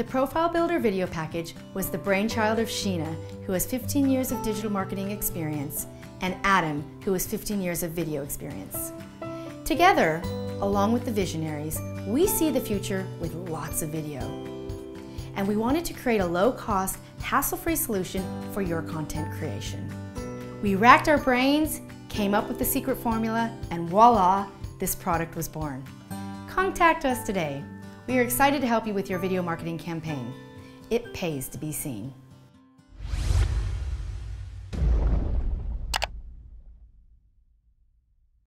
The Profile Builder video package was the brainchild of Sheena, who has 15 years of digital marketing experience, and Adam, who has 15 years of video experience. Together, along with the visionaries, we see the future with lots of video. And we wanted to create a low-cost, hassle-free solution for your content creation. We racked our brains, came up with the secret formula, and voila, this product was born. Contact us today. We are excited to help you with your video marketing campaign. It pays to be seen.